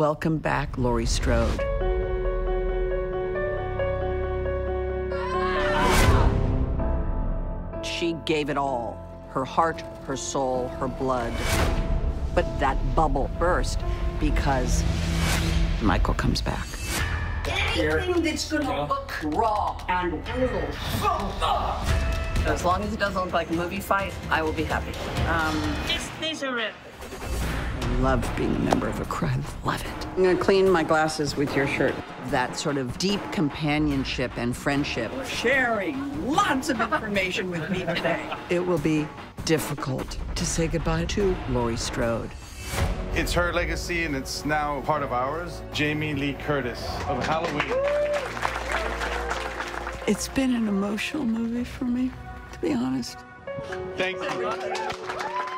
welcome back Laurie Strode. She gave it all her heart, her soul, her blood. But that bubble burst because Michael comes back. Anything that's gonna look raw and brutal. As long as it doesn't look like a movie fight, I will be happy. Um, these are it. I love being a member of a crowd. Love it. I'm gonna clean my glasses with your shirt. That sort of deep companionship and friendship. Sharing lots of information with me today. It will be difficult to say goodbye to Laurie Strode. It's her legacy, and it's now part of ours. Jamie Lee Curtis of Halloween. It's been an emotional movie for me, to be honest. Thank you.